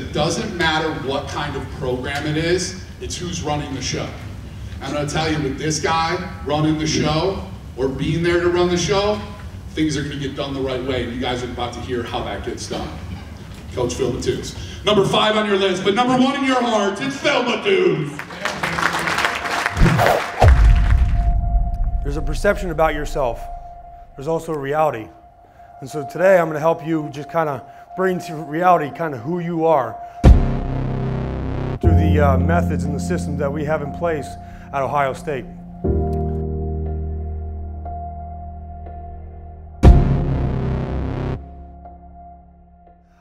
It doesn't matter what kind of program it is, it's who's running the show. I'm going to tell you, with this guy running the show or being there to run the show, things are going to get done the right way. And you guys are about to hear how that gets done. Coach Phil Matusz. Number five on your list, but number one in your hearts, it's Phil Matusz. There's a perception about yourself. There's also a reality. And so today I'm going to help you just kind of bring to reality kind of who you are through the uh, methods and the systems that we have in place at Ohio State.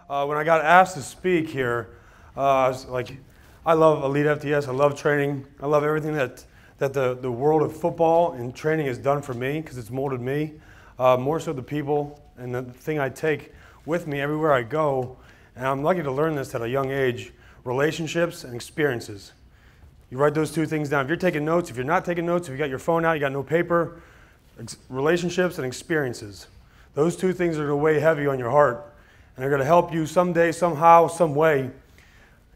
Uh, when I got asked to speak here, uh, I was like, I love Elite FTS. I love training. I love everything that, that the, the world of football and training has done for me because it's molded me. Uh, more so the people and the thing I take with me everywhere I go. And I'm lucky to learn this at a young age relationships and experiences. You write those two things down. If you're taking notes, if you're not taking notes, if you got your phone out, you got no paper, relationships and experiences. Those two things are going to weigh heavy on your heart and they're going to help you someday, somehow, some way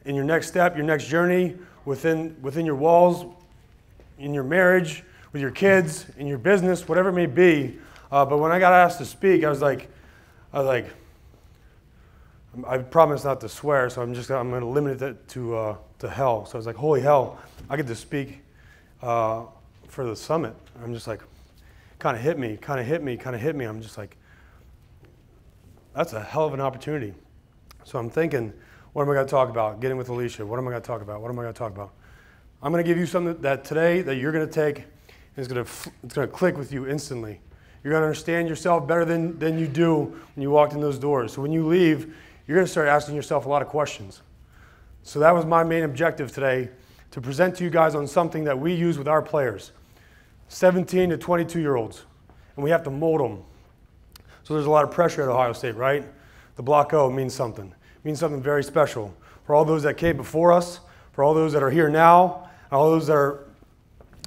in your next step, your next journey within, within your walls, in your marriage, with your kids, in your business, whatever it may be. Uh, but when I got asked to speak, I was like, I was like, I promised not to swear, so I'm just I'm going to limit it to uh, to hell. So I was like, holy hell, I get to speak uh, for the summit. I'm just like, kind of hit me, kind of hit me, kind of hit me. I'm just like, that's a hell of an opportunity. So I'm thinking, what am I going to talk about? Getting with Alicia. What am I going to talk about? What am I going to talk about? I'm going to give you something that today that you're going to take, and it's going to it's going to click with you instantly. You're going to understand yourself better than, than you do when you walked in those doors. So when you leave, you're going to start asking yourself a lot of questions. So that was my main objective today to present to you guys on something that we use with our players 17 to 22 year olds. And we have to mold them. So there's a lot of pressure at Ohio State, right? The block O means something. It means something very special. For all those that came before us, for all those that are here now, and all those that are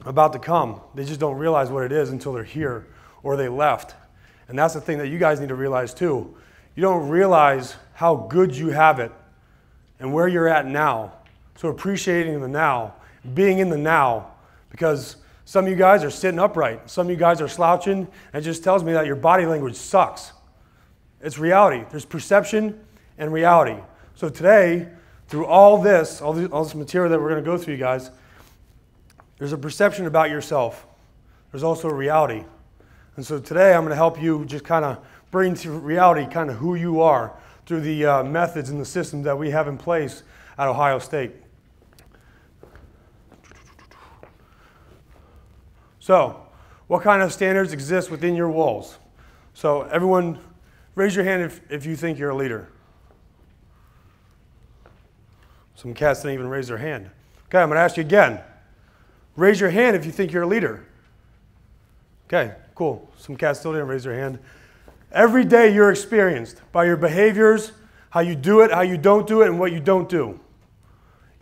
about to come, they just don't realize what it is until they're here or they left. And that's the thing that you guys need to realize too. You don't realize how good you have it and where you're at now. So appreciating the now, being in the now, because some of you guys are sitting upright, some of you guys are slouching, and it just tells me that your body language sucks. It's reality. There's perception and reality. So today, through all this, all this, all this material that we're going to go through, you guys, there's a perception about yourself. There's also a reality. And so today I'm going to help you just kind of bring to reality kind of who you are through the uh, methods and the systems that we have in place at Ohio State. So, what kind of standards exist within your walls? So, everyone, raise your hand if, if you think you're a leader. Some cats didn't even raise their hand. Okay, I'm going to ask you again. Raise your hand if you think you're a leader. Okay, cool. Some cats still didn't raise their hand. Every day you're experienced by your behaviors, how you do it, how you don't do it, and what you don't do.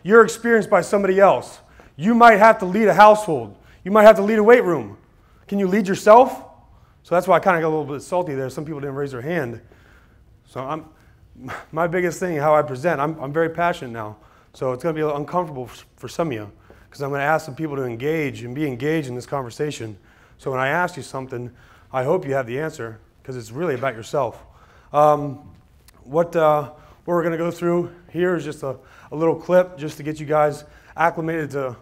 You're experienced by somebody else. You might have to lead a household. You might have to lead a weight room. Can you lead yourself? So that's why I kind of got a little bit salty there. Some people didn't raise their hand. So I'm, my biggest thing, how I present, I'm, I'm very passionate now. So it's going to be uncomfortable for some of you because I'm going to ask some people to engage and be engaged in this conversation. So when I ask you something, I hope you have the answer because it's really about yourself. Um, what, uh, what we're going to go through here is just a, a little clip just to get you guys acclimated to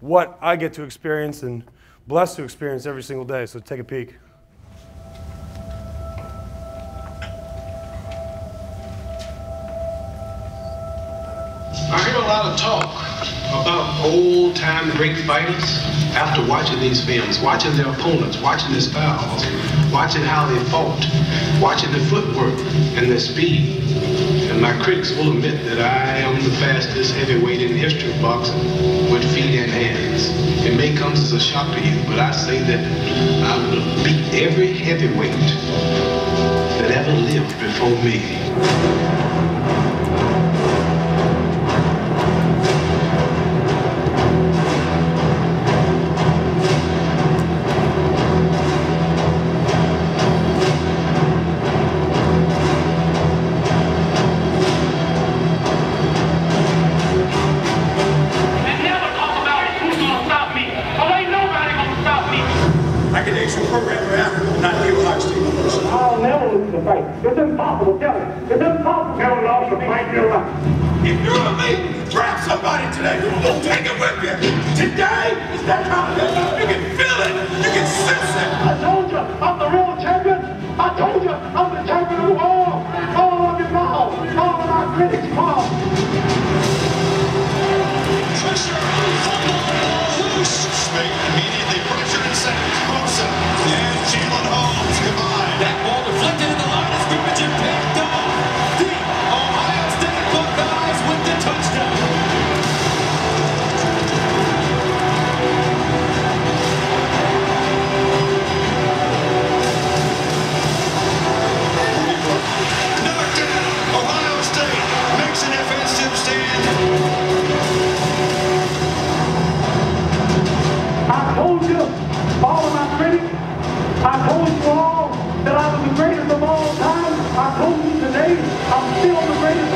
what I get to experience and blessed to experience every single day. So take a peek. I hear a lot of talk about old time great fighters after watching these films, watching their opponents, watching their styles, watching how they fought, watching the footwork and their speed. And my critics will admit that I am the fastest heavyweight in the history of boxing with feet and hands. It may come as a shock to you, but I say that I will beat every heavyweight that ever lived before me. Today is I'm still the greatest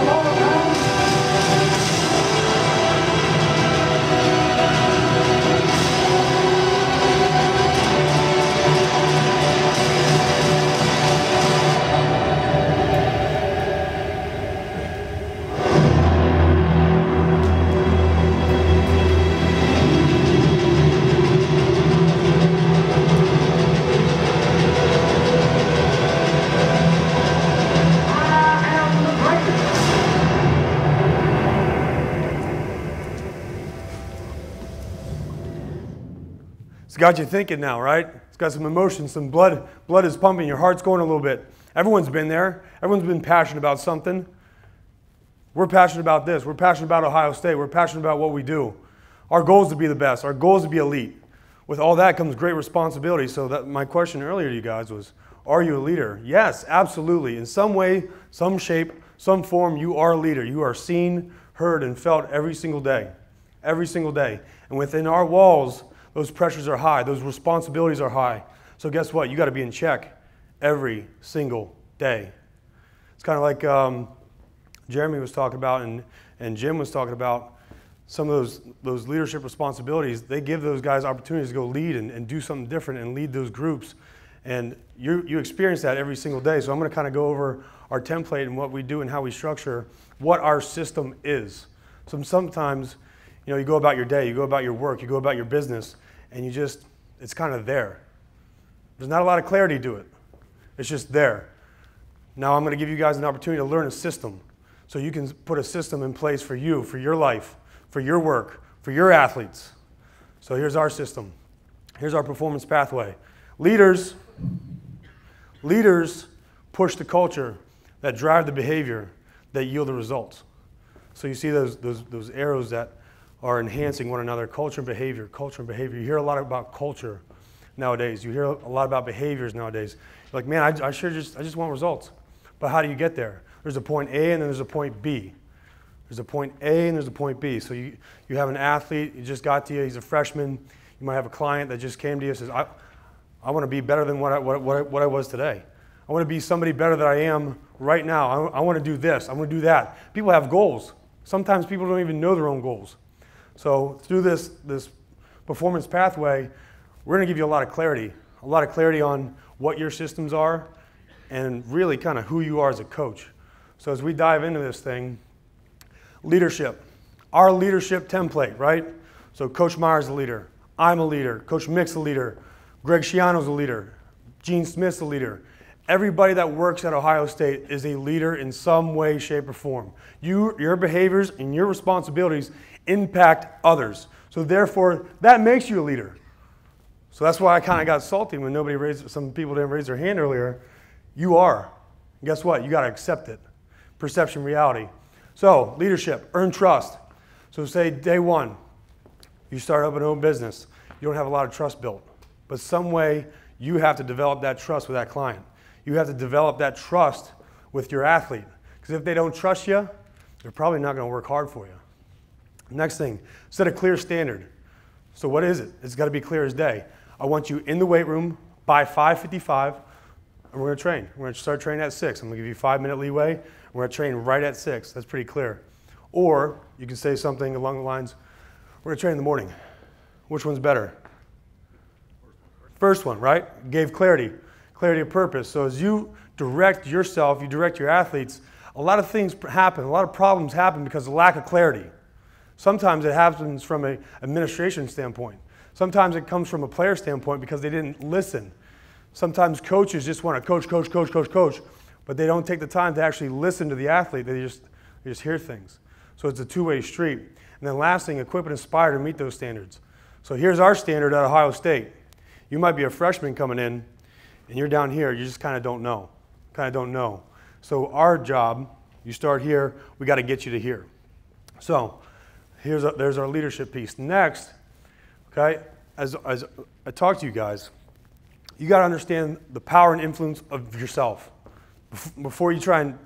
It's got you thinking now, right? It's got some emotion, some blood. Blood is pumping. Your heart's going a little bit. Everyone's been there. Everyone's been passionate about something. We're passionate about this. We're passionate about Ohio State. We're passionate about what we do. Our goal is to be the best. Our goal is to be elite. With all that comes great responsibility. So that my question earlier to you guys was, are you a leader? Yes, absolutely. In some way, some shape, some form, you are a leader. You are seen, heard, and felt every single day. Every single day. And within our walls, those pressures are high. Those responsibilities are high. So guess what? You got to be in check every single day. It's kind of like um, Jeremy was talking about and, and Jim was talking about some of those, those leadership responsibilities. They give those guys opportunities to go lead and, and do something different and lead those groups. And you, you experience that every single day. So I'm going to kind of go over our template and what we do and how we structure what our system is. So sometimes, you know, you go about your day, you go about your work, you go about your business, and you just, it's kind of there. There's not a lot of clarity to it. It's just there. Now I'm going to give you guys an opportunity to learn a system. So you can put a system in place for you, for your life, for your work, for your athletes. So here's our system. Here's our performance pathway. Leaders, leaders push the culture that drive the behavior that yield the results. So you see those, those, those arrows that are enhancing one another, culture and behavior, culture and behavior. You hear a lot about culture nowadays. You hear a lot about behaviors nowadays. You're like, man, I, I sure just, I just want results. But how do you get there? There's a point A and then there's a point B. There's a point A and there's a point B. So you, you have an athlete, he just got to you, he's a freshman. You might have a client that just came to you and says, I, I want to be better than what I, what, what, I, what I was today. I want to be somebody better than I am right now. I, I want to do this. I want to do that. People have goals. Sometimes people don't even know their own goals. So through this, this performance pathway, we're going to give you a lot of clarity, a lot of clarity on what your systems are and really kind of who you are as a coach. So as we dive into this thing, leadership, our leadership template, right? So Coach Myers a leader, I'm a leader, Coach Mick's a leader, Greg Schiano's a leader, Gene Smith's a leader. Everybody that works at Ohio State is a leader in some way, shape, or form. You, your behaviors and your responsibilities impact others. So therefore, that makes you a leader. So that's why I kind of got salty when nobody raised, some people didn't raise their hand earlier. You are. And guess what? You got to accept it. Perception, reality. So, leadership, earn trust. So, say day one, you start up an own business. You don't have a lot of trust built, but some way you have to develop that trust with that client. You have to develop that trust with your athlete. Because if they don't trust you, they're probably not going to work hard for you. Next thing, set a clear standard. So what is it? It's got to be clear as day. I want you in the weight room by 5:55, and we're going to train. We're going to start training at six. I'm going to give you five minute leeway. We're going to train right at six. That's pretty clear. Or you can say something along the lines, "We're going to train in the morning." Which one's better? First one, right? Gave clarity, clarity of purpose. So as you direct yourself, you direct your athletes. a lot of things happen, a lot of problems happen because of lack of clarity. Sometimes it happens from an administration standpoint. Sometimes it comes from a player standpoint because they didn't listen. Sometimes coaches just want to coach, coach, coach, coach, coach, but they don't take the time to actually listen to the athlete. They just, they just hear things. So it's a two way street. And then last thing, equip and inspire to meet those standards. So here's our standard at Ohio State. You might be a freshman coming in, and you're down here, you just kind of don't know. Kind of don't know. So our job, you start here, we got to get you to here. So here's a, there's our leadership piece. Next, okay, as, as I talk to you guys, you got to understand the power and influence of yourself before you try and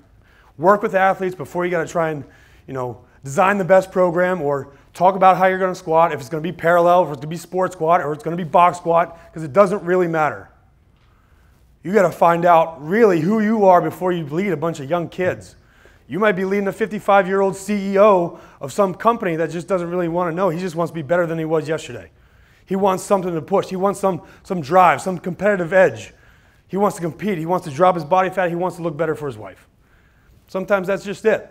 work with athletes, before you got to try and, you know, design the best program or talk about how you're going to squat, if it's going to be parallel, if it's going to be sport squat, or it's going to be box squat, because it doesn't really matter. You got to find out really who you are before you lead a bunch of young kids. You might be leading a 55 year old CEO of some company that just doesn't really want to know. He just wants to be better than he was yesterday. He wants something to push. He wants some, some drive, some competitive edge. He wants to compete. He wants to drop his body fat. He wants to look better for his wife. Sometimes that's just it.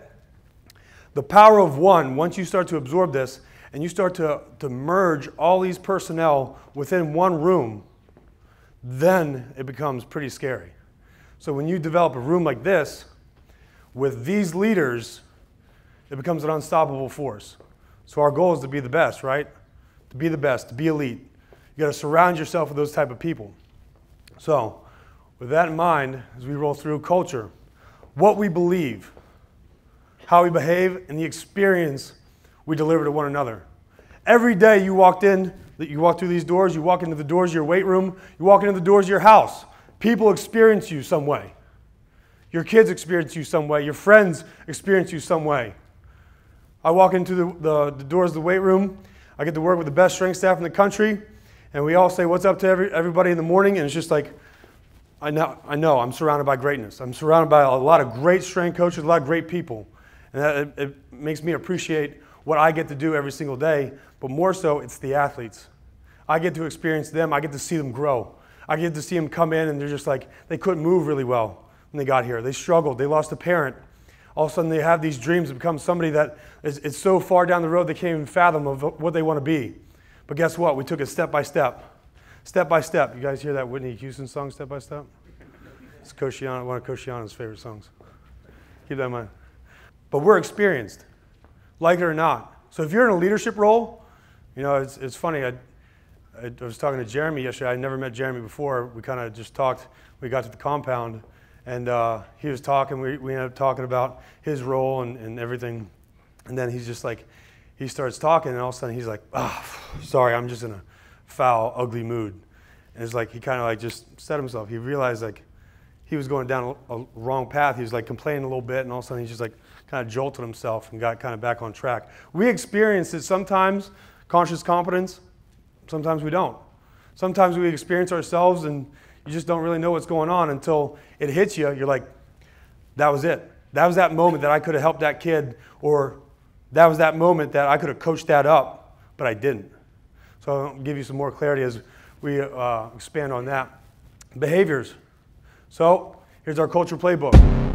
The power of one, once you start to absorb this and you start to, to merge all these personnel within one room, then it becomes pretty scary. So when you develop a room like this with these leaders, it becomes an unstoppable force. So our goal is to be the best, right? To be the best, to be elite. You got to surround yourself with those type of people. So, with that in mind, as we roll through culture, what we believe, how we behave, and the experience we deliver to one another. Every day you walked in, you walk through these doors, you walk into the doors of your weight room, you walk into the doors of your house. People experience you some way. Your kids experience you some way. Your friends experience you some way. I walk into the, the, the doors of the weight room. I get to work with the best strength staff in the country, and we all say, What's up to every, everybody in the morning? And it's just like, I know, I know I'm surrounded by greatness. I'm surrounded by a lot of great strength coaches, a lot of great people. And that, it, it makes me appreciate what I get to do every single day, but more so, it's the athletes. I get to experience them, I get to see them grow. I get to see them come in and they're just like, they couldn't move really well when they got here. They struggled, they lost a parent. All of a sudden, they have these dreams to become somebody that is, is so far down the road they can't even fathom of what they want to be. But guess what? We took it step by step. Step by step. You guys hear that Whitney Houston song, Step by Step? It's Coach Schiano, one of Coach Schiano's favorite songs. Keep that in mind. But we're experienced, like it or not. So if you're in a leadership role, you know, it's, it's funny. I, I was talking to Jeremy yesterday. I never met Jeremy before. We kind of just talked. We got to the compound, and uh, he was talking. We, we ended up talking about his role and, and everything. And then he's just like, he starts talking, and all of a sudden he's like, oh, sorry, I'm just in a foul, ugly mood. And it's like he kind of like just set himself. He realized like he was going down a, a, wrong path. He was like complaining a little bit, and all of a sudden he's just like kind of jolted himself and got kind of back on track. We experience it sometimes, conscious competence, sometimes we don't. Sometimes we experience ourselves and you just don't really know what's going on until it hits you. You're like, that was it. That was that moment that I could have helped that kid, or that was that moment that I could have coached that up, but I didn't. So I'll give you some more clarity as we uh, expand on that. Behaviors. So here's our culture playbook.